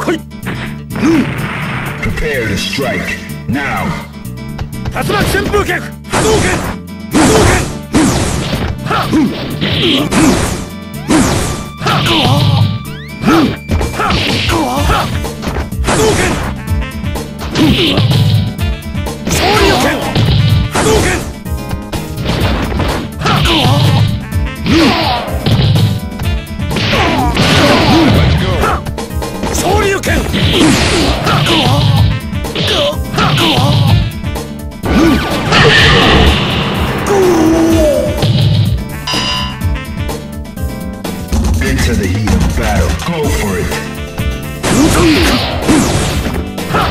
来いヌー Prepare to strike now 竜巻旋風脚動動 Into the heat of battle, go for it! Huh!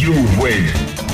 You win!